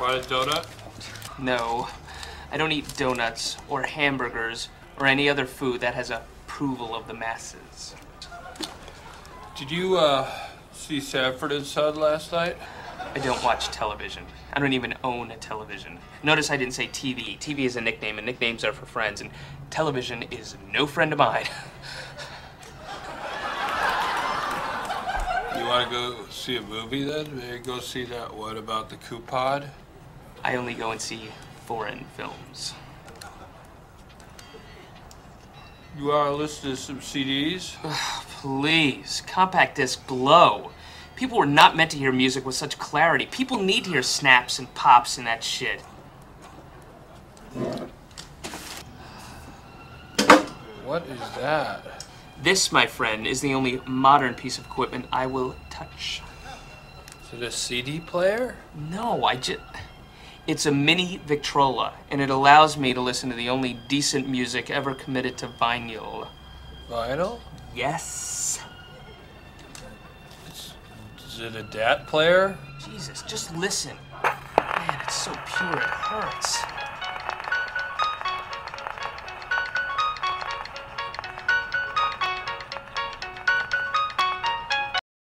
Want a donut? No, I don't eat donuts or hamburgers or any other food that has approval of the masses. Did you uh, see Sanford and Son last night? I don't watch television. I don't even own a television. Notice I didn't say TV. TV is a nickname, and nicknames are for friends, and television is no friend of mine. You want to go see a movie then? Maybe go see that one about the coupon? I only go and see foreign films. You are to listen to some CDs? Please, compact disc blow. People were not meant to hear music with such clarity. People need to hear snaps and pops and that shit. What is that? This, my friend, is the only modern piece of equipment I will touch. Is it a CD player? No, I just. It's a mini Victrola, and it allows me to listen to the only decent music ever committed to vinyl. Vinyl? Yes. Is it a DAT player? Jesus, just listen. Man, it's so pure it hurts.